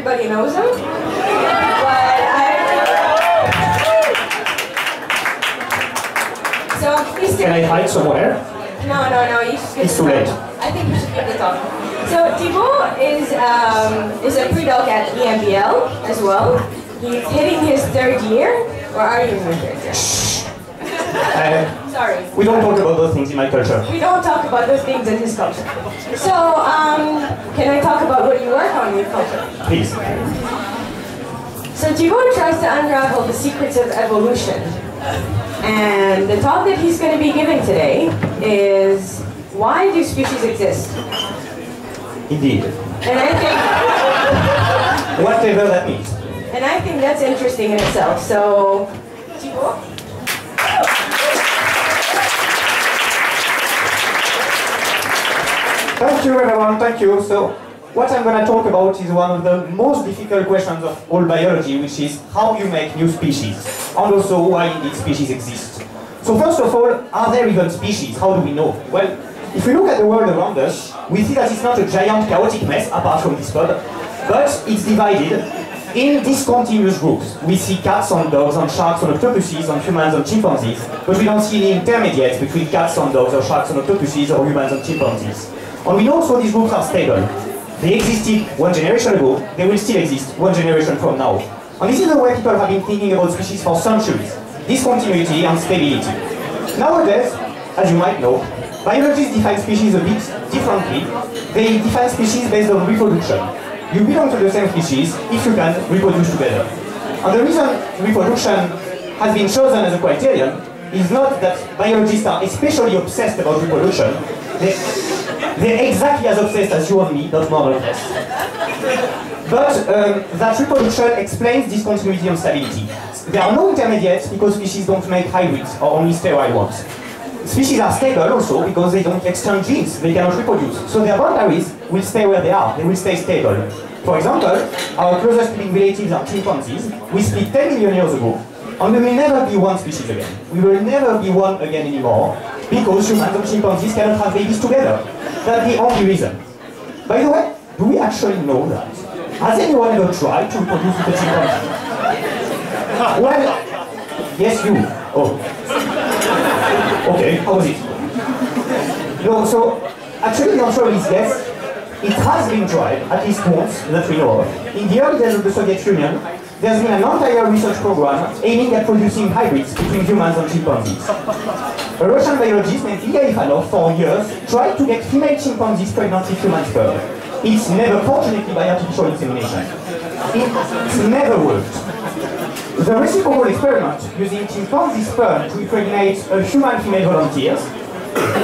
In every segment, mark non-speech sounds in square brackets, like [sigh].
everybody knows him. But I. So please Can I hide somewhere? No, no, no. You should. It's too late. I think you should give the talk. So Thibaut is um, is a pre-doc at EMBL as well. He's hitting his third year, or are you in your third year? Sorry. we don't talk about those things in my culture. We don't talk about those things in his culture. So, um, can I talk about what you work on in your culture? Please. So Thibaut tries to unravel the secrets of evolution. And the talk that he's going to be giving today is why do species exist? Indeed. And I think [laughs] Whatever that means. and I think that's interesting in itself. So Thibaut? Thank you everyone, thank you. So, what I'm going to talk about is one of the most difficult questions of all biology, which is how you make new species, and also why indeed species exist. So first of all, are there even species? How do we know? Well, if we look at the world around us, we see that it's not a giant chaotic mess, apart from this pod, but it's divided in discontinuous groups. We see cats and dogs and sharks and octopuses and humans and chimpanzees, but we don't see any intermediates between cats and dogs or sharks and octopuses or humans and chimpanzees. And we know also these groups are stable. They existed one generation ago, they will still exist one generation from now. And this is the way people have been thinking about species for centuries. Discontinuity and stability. Nowadays, as you might know, biologists define species a bit differently. They define species based on reproduction. You belong to the same species if you can reproduce together. And the reason reproduction has been chosen as a criterion is not that biologists are especially obsessed about reproduction. They, they're exactly as obsessed as you and me, not more or less. But um, that reproduction explains discontinuity and stability. There are no intermediates because species don't make hybrids or only sterile ones. Species are stable also because they don't exchange genes, they cannot reproduce. So their boundaries will stay where they are, they will stay stable. For example, our closest living relatives are chimpanzees. We split 10 million years ago, and we will never be one species again. We will never be one again anymore, because humans and chimpanzees cannot have babies together. That's the only reason. By the way, do we actually know that? Has anyone ever tried to reproduce with a chimpanzee? [laughs] Well, yes, you. Oh. Okay, how was it? No, so actually the answer is yes. It has been tried, at least once, that we know of. In the early days of the Soviet Union, there's been an entire research program aiming at producing hybrids between humans and chimpanzees. A Russian biologist named Ilya Ivanov, for years, tried to get female chimpanzees pregnant with human sperm. It's never, fortunately, by artificial insemination. It's never worked. The reciprocal experiment using chimpanzee sperm to impregnate a human female volunteers.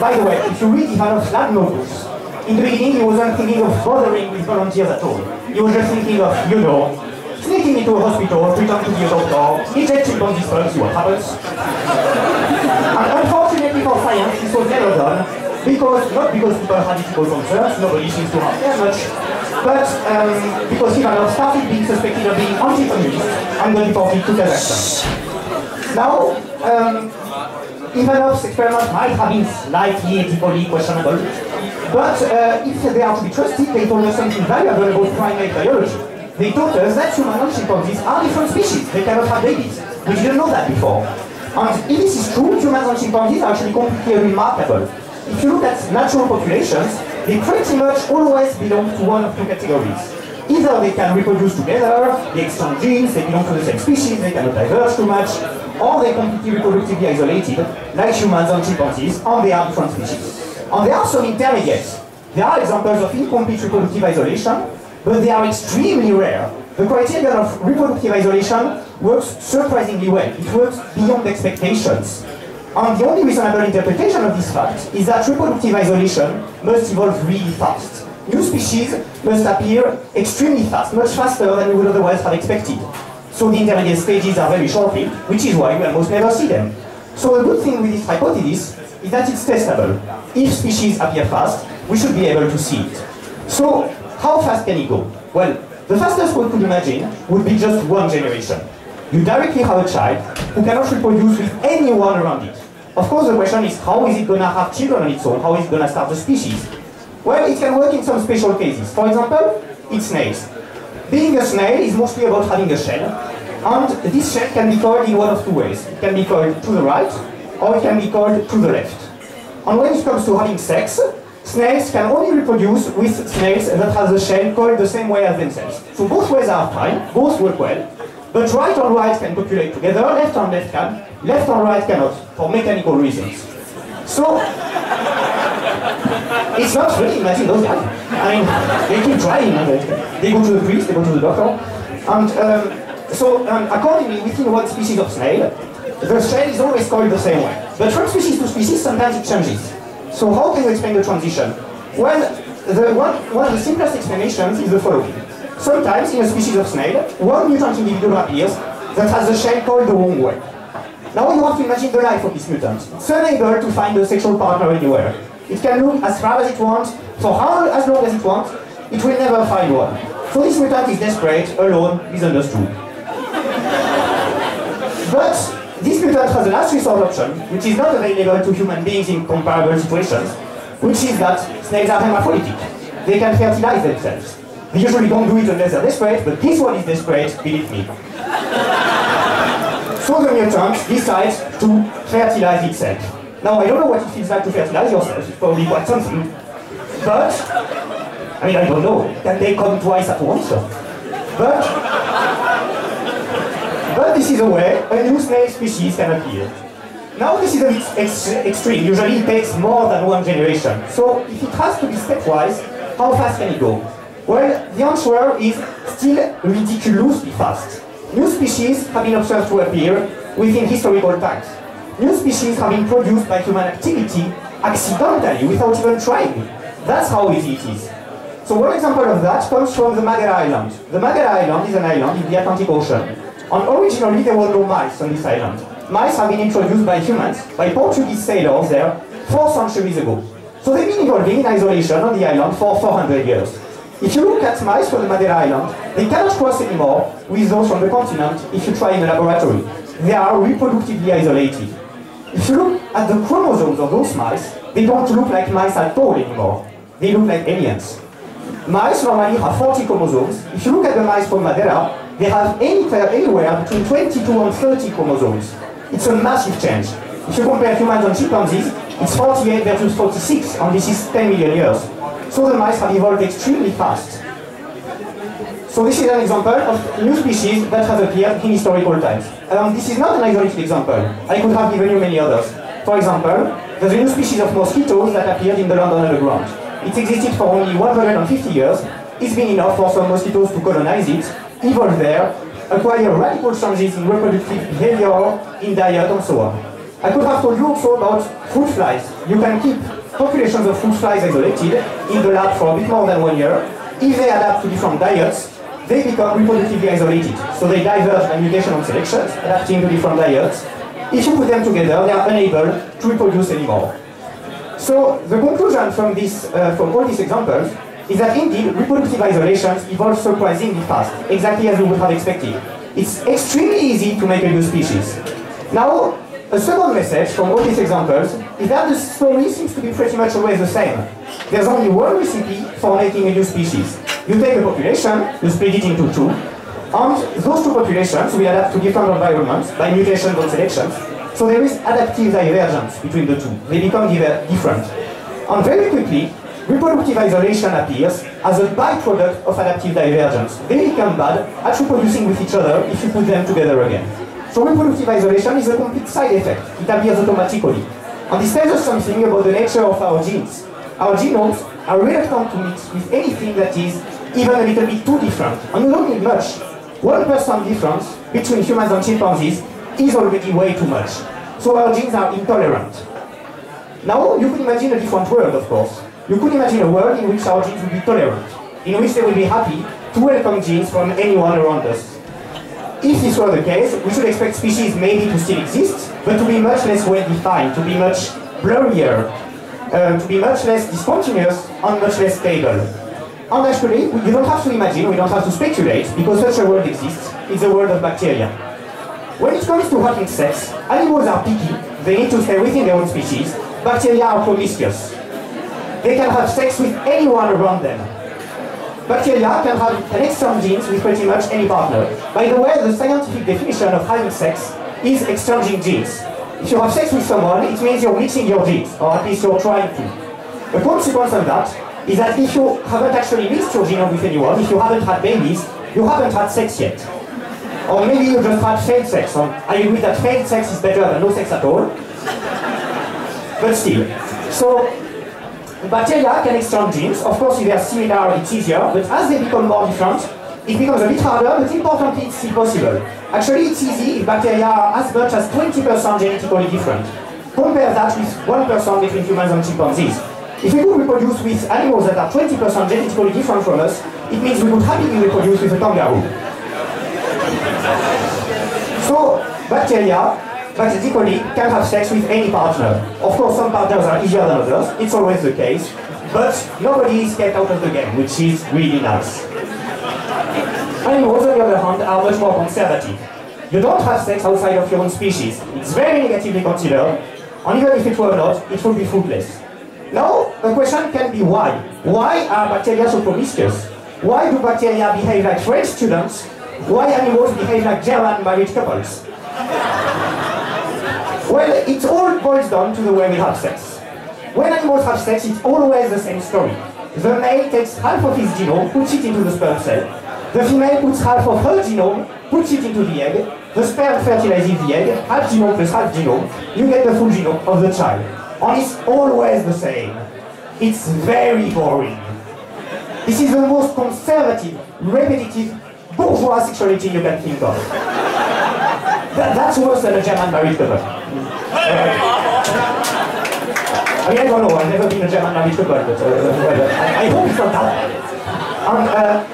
By the way, if you read Ivanov's lab notebooks, in the beginning he wasn't thinking of bothering with volunteers at all. He was just thinking of, you know, sneaking into a hospital, pretend to be a doctor, inject chimpanzee sperm, see what happens. And unfortunately for science, this was never done, because, not because people had ethical concerns, nobody seems to have that much, but um, because Ivanov started being suspected of being anti-communist and then deported to Kazakhstan. Now, um, Ivanov's experiment might have been slightly ethically questionable, but uh, if they are to be trusted, they told us something valuable about primate biology. They told us that humans and chimpanzees are different species. They cannot have babies. We didn't know that before. And if this is true, humans and chimpanzees are actually completely remarkable. If you look at natural populations, they pretty much always belong to one of two categories. Either they can reproduce together, they exchange genes, they belong to the same species, they cannot diverge too much, or they're completely reproductively isolated, like humans and chimpanzees, and they are different species. And there are some intermediates. There are examples of incomplete reproductive isolation, but they are extremely rare. The criterion of reproductive isolation works surprisingly well. It works beyond expectations. And the only reasonable interpretation of this fact is that reproductive isolation must evolve really fast. New species must appear extremely fast, much faster than we would otherwise have expected. So the intermediate stages are very short-lived, which is why we almost never see them. So a good thing with this hypothesis is that it's testable. If species appear fast, we should be able to see it. So how fast can it go? Well, the fastest we could imagine would be just one generation. You directly have a child who cannot reproduce with anyone around it. Of course, the question is how is it going to have children on its own? How is it going to start the species? Well, it can work in some special cases. For example, it's snails. Being a snail is mostly about having a shell, and this shell can be called in one of two ways. It can be called to the right, or it can be called to the left. And when it comes to having sex, snails can only reproduce with snails that have the shell coiled the same way as themselves. So both ways are fine, both work well, but right and right can populate together, left and left can, left and right cannot, for mechanical reasons. So, it's not really imagine those guys. I mean, they keep trying, and they, they go to the priest, they go to the doctor, and um, so um, accordingly, within one species of snail, the shell is always coiled the same way. But from species to species, sometimes it changes. So how can you explain the transition? Well, the one, one of the simplest explanations is the following. Sometimes in a species of snail, one mutant individual appears that has the shell coiled the wrong way. Now you have to imagine the life of this mutant. It's unable to find a sexual partner anywhere. It can look as far as it wants, for how as long as it wants, it will never find one. So this mutant is desperate, alone, misunderstood. But this mutant a last resort option, which is not available to human beings in comparable situations, which is that snakes are hermaphroditic. They can fertilize themselves. They usually don't do it unless they're desperate, but this one is desperate, believe me. [laughs] so the mutant decides to fertilize itself. Now, I don't know what it feels like to fertilize yourself, it's probably quite something. But, I mean, I don't know, can they come twice at once? But, but this is a way a new snail species can appear. Now this is a bit ex extreme, usually it takes more than one generation. So if it has to be stepwise, how fast can it go? Well, the answer is still ridiculously fast. New species have been observed to appear within historical times. New species have been produced by human activity accidentally without even trying. That's how easy it is. So one example of that comes from the Madeira Island. The Madeira Island is an island in the Atlantic Ocean. And originally there were no mice on this island. Mice have been introduced by humans, by Portuguese sailors there, four centuries ago. So they've been evolving in isolation on the island for 400 years. If you look at mice from the Madeira Island, they cannot cross anymore with those from the continent if you try in a laboratory. They are reproductively isolated. If you look at the chromosomes of those mice, they don't look like mice at all anymore. They look like aliens. Mice normally have 40 chromosomes. If you look at the mice from Madeira, they have anywhere, anywhere between 22 and 30 chromosomes. It's a massive change. If you compare humans and chimpanzees, it's 48 versus 46, and this is 10 million years. So the mice have evolved extremely fast. So this is an example of new species that have appeared in historical times. Um, this is not an isolated example. I could have given you many others. For example, there's a new species of mosquitoes that appeared in the London Underground. It existed for only 150 years. It's been enough for some mosquitoes to colonize it, evolve there, acquire radical changes in reproductive behavior, in diet, and so on. I could have told you also about fruit flies. You can keep populations of fruit flies isolated in the lab for a bit more than one year. If they adapt to different diets, they become reproductively isolated. So they diverge by mutation and selection, adapting to different diets. If you put them together, they are unable to reproduce anymore. So the conclusion from, this, uh, from all these examples is that indeed reproductive isolations evolve surprisingly fast, exactly as we would have expected. It's extremely easy to make a new species. Now, a second message from all these examples is that the story seems to be pretty much always the same. There's only one recipe for making a new species. You take a population, you split it into two, and those two populations will adapt to different environments by mutations and selections. So there is adaptive divergence between the two. They become different. And very quickly, reproductive isolation appears as a byproduct of adaptive divergence. They become bad at reproducing with each other if you put them together again. So reproductive isolation is a complete side effect. It appears automatically. And this tells us something about the nature of our genes. Our genomes are reluctant to mix with anything that is even a little bit too different. And you don't need much. One percent difference between humans and chimpanzees is already way too much. So our genes are intolerant. Now, you could imagine a different world, of course. You could imagine a world in which our genes would be tolerant, in which they would be happy to welcome genes from anyone around us. If this were the case, we should expect species maybe to still exist, but to be much less well defined, to be much blurrier, uh, to be much less discontinuous and much less stable. And actually, you don't have to imagine, we don't have to speculate, because such a world exists. It's a world of bacteria. When it comes to having sex, animals are picky, they need to stay within their own species. Bacteria are promiscuous. They can have sex with anyone around them. Bacteria can, have, exchange genes with pretty much any partner. By the way, the scientific definition of having sex is exchanging genes. If you have sex with someone, it means you're mixing your genes, or at least you're trying to. The consequence of that is that if you haven't actually mixed your genome with anyone, if you haven't had babies, you haven't had sex yet. Or maybe you just had failed sex. Or I agree that failed sex is better than no sex at all. But still. So, bacteria can exchange genes. Of course, if they are similar, it's easier. But as they become more different, it becomes a bit harder, but importantly, it's still possible. Actually, it's easy if bacteria are as much as 20% genetically different. Compare that with 1% between humans and chimpanzees. If we could reproduce with animals that are 20% genetically different from us, it means we could happily reproduce with a kangaroo. So, bacteria, basically, can have sex with any partner. Of course, some partners are easier than others, it's always the case, but nobody is kept out of the game, which is really nice. Animals, on the other hand, are much more conservative. You don't have sex outside of your own species. It's very negatively considered, and even if it were not, it would be fruitless. Now, the question can be why? Why are bacteria so promiscuous? Why do bacteria behave like French students? Why animals behave like German married couples? Well, it all boils down to the way we have sex. When animals have sex, it's always the same story. The male takes half of his genome, puts it into the sperm cell. The female puts half of her genome, puts it into the egg. The sperm fertilizes the egg, half genome plus half genome. You get the full genome of the child. And it's always the same. It's very boring. This is the most conservative, repetitive, bourgeois sexuality you can think of. That, that's worse than a German married couple. [laughs] I mean, I don't know, I've never been a German married couple, but uh, I, I hope it's not that. And, uh,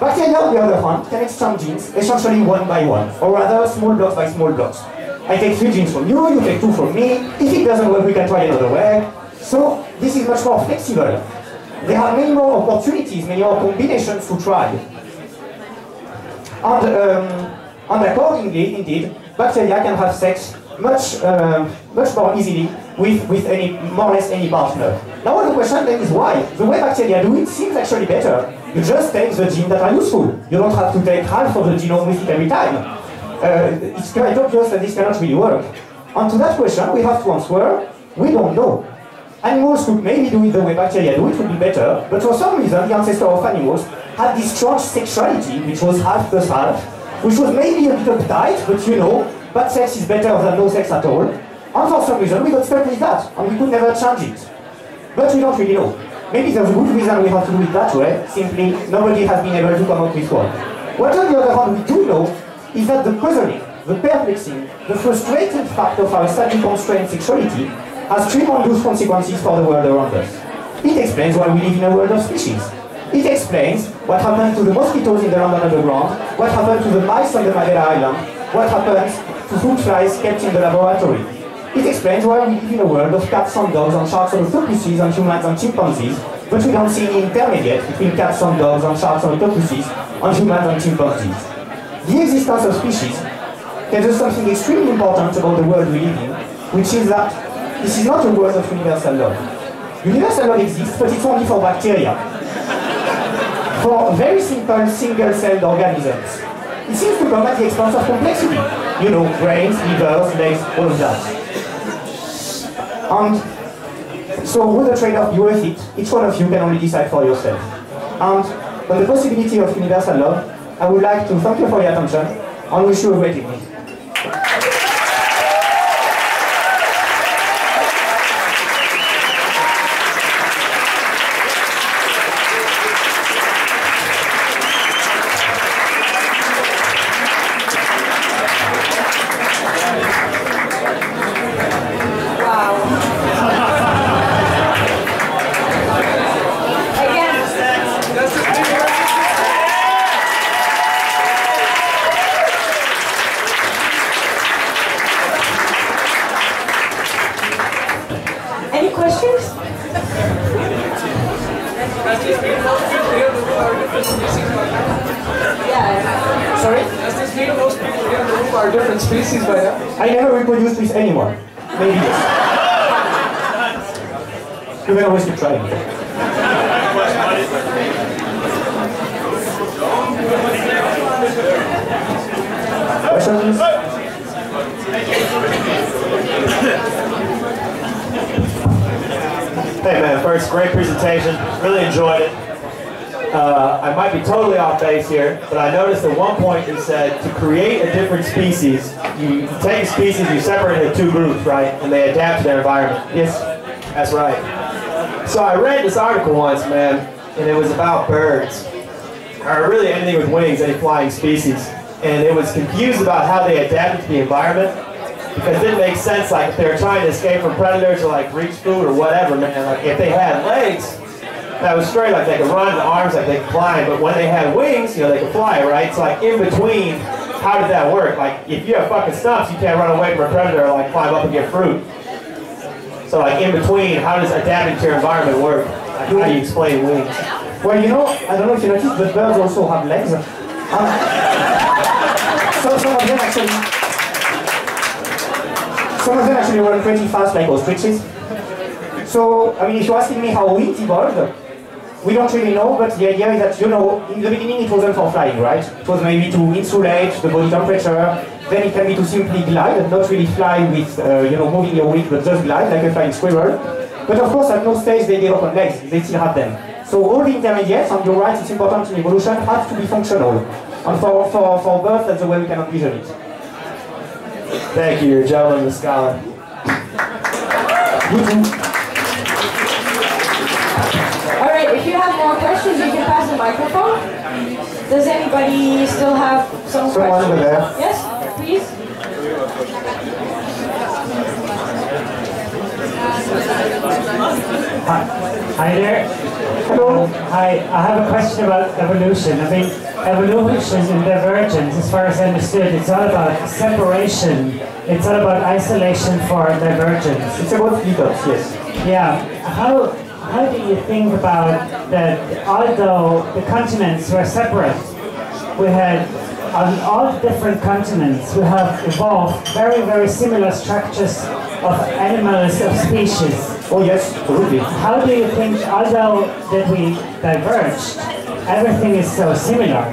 bacteria, on the other hand, can exchange genes essentially one by one, or rather small blocks by small blocks. I take three genes from you, you take two from me. If it doesn't work, we can try another way. So this is much more flexible. There are many more opportunities, many more combinations to try. And, um, and accordingly, indeed, bacteria can have sex much, uh, much more easily with, with any, more or less any partner. Now the question then is why? The way bacteria do it seems actually better. You just take the gene that are useful. You don't have to take half of the genome with it every time. Uh, it's quite obvious that this cannot really work. And to that question, we have to answer, we don't know. Animals could maybe do it the way bacteria do it, would be better, but for some reason, the ancestor of animals had this strong sexuality, which was half plus half, which was maybe a bit uptight, but you know, bad sex is better than no sex at all. And for some reason, we got stuck with that, and we could never change it. But we don't really know. Maybe there's a good reason we have to do it that way, simply nobody has been able to come up with one. What on the other hand we do know is that the puzzling, the perplexing, the frustrating fact of our sadly constrained sexuality has tremendous consequences for the world around us. It explains why we live in a world of species. It explains what happened to the mosquitoes in the London Underground, what happened to the mice on the Madeira Island, what happens to fruit flies kept in the laboratory. It explains why we live in a world of cats and dogs and sharks and octopuses and humans and chimpanzees, but we don't see any intermediate between cats and dogs and sharks and octopuses and humans and chimpanzees. The existence of species tells us something extremely important about the world we live in, which is that this is not a world of universal love. Universal love exists, but it's only for bacteria. For very simple single-celled organisms. It seems to come at the expense of complexity. You know, brains, livers, legs, all of that. And so would the trade-off be worth it? Each one of you can only decide for yourself. And on the possibility of universal love, I would like to thank you for your attention and wish you a great evening. Wow. Again, any questions? Yeah. Sorry? Does this mean most people here in the room are different species by now? I never reproduced with anyone. Maybe yes. You can always keep trying. Questions? Hey man, first, great presentation. Really enjoyed it. Uh, I might be totally off base here, but I noticed at one point you said to create a different species, you take a species, you separate it into two groups, right? And they adapt to their environment. Yes. That's right. So I read this article once, man, and it was about birds. Or really anything with wings, any flying species. And it was confused about how they adapted to the environment. Because it didn't make sense, like if they were trying to escape from predators or like reach food or whatever, man, like if they had legs, that was straight, like they could run, the arms, like they could climb, but when they had wings, you know, they could fly, right? So like in between, how did that work? Like if you have fucking stumps, you can't run away from a predator or like climb up and get fruit. So like in between, how does adapting to your environment work? Like, how do you explain wings? Well, you know, I don't know if you noticed, but birds also have legs. Um, so some of them actually, some of them actually run pretty fast like ostriches. So, I mean, if you're asking me how wings evolved, we don't really know, but the idea is that, you know, in the beginning it wasn't for flying, right? It was maybe to insulate the body temperature, then it can be to simply glide, and not really fly with, uh, you know, moving your wings, but just glide like a flying squirrel. But of course, at no stage they develop legs, they still have them. So all the intermediates, and you're right, it's important in evolution, have to be functional. And for, for, for birds, that's the way we can envision it. Thank you, you're a gentleman, the scholar. You too. All right, if you have more questions, you can pass the microphone. Does anybody still have some Someone over questions? there. Yes, please. Hi there. Hello. Hi, I have a question about evolution. I mean, evolution and divergence, as far as I understood, it's all about separation. It's all about isolation for divergence. It's about leaders, yes. Yeah. How how do you think about that? Although the continents were separate, we had on all different continents we have evolved very very similar structures of animals of species. Oh yes, absolutely. How do you think, although that we diverged, everything is so similar?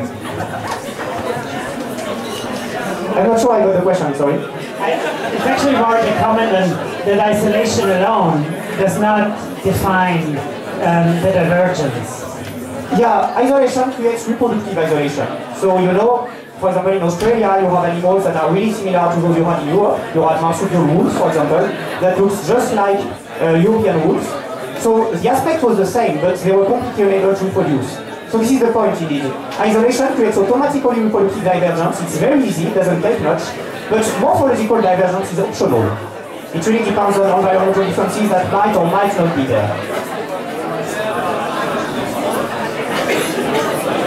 I'm not sure I got the question, sorry. I, it's actually more to comment than that isolation alone does not define um, the divergence. Yeah, isolation creates reproductive isolation. So you know, for example, in Australia, you have animals that are really similar to those you had in Europe. You had marsupial wolves, for example, that looks just like uh, European wolves. So the aspect was the same, but they were completely unable to reproduce. So this is the point indeed. Isolation creates automatically reproductive divergence. It's very easy, it doesn't take much, but morphological divergence is optional. It really depends on environmental differences that might or might not be there.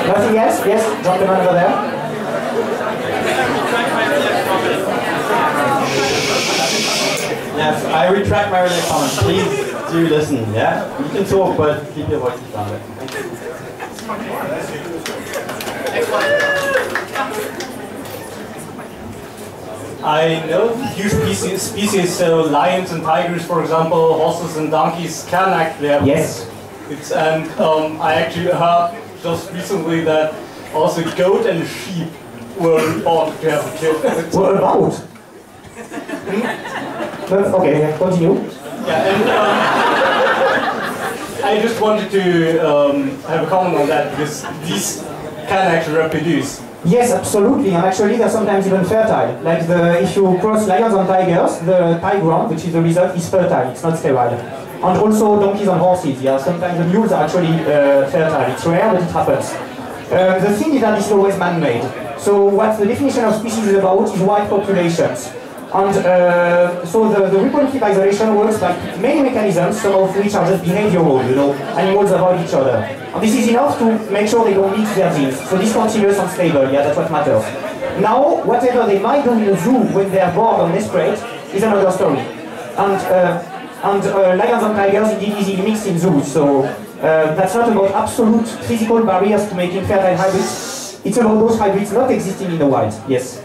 Nothing else? Yes, gentleman over there. Yes, I retract my earlier comment. Please do listen, yeah? You can talk, but keep your voices down. I know few species, species, so lions and tigers, for example, horses and donkeys can actually have Yes. It's, and um, I actually heard just recently that also goat and sheep were born to have a kid. [laughs] What about? No, okay, continue. Yeah, and um, I just wanted to um, have a comment on that because these can actually reproduce. Yes, absolutely, and actually they're sometimes even fertile. Like the, if you cross lions and tigers, the pie which is the result, is fertile, it's not sterile. And also donkeys and horses, yeah, sometimes the mules are actually uh, fertile. It's rare, but it happens. Uh, the thing is that it's always man-made. So what the definition of species is about is wide populations. And uh, so the, the reproductive isolation works by many mechanisms, some of which are just behavioral, you know, animals avoid each other. And this is enough to make sure they don't mix their genes. So discontinuous and stable, yeah, that's what matters. Now, whatever they might do in a zoo when they are bored or desperate is another story. And, uh, and uh, lions and tigers indeed easily mix in zoos, so uh, that's not about absolute physical barriers to making fertile hybrids. It's about those hybrids not existing in the wild, yes.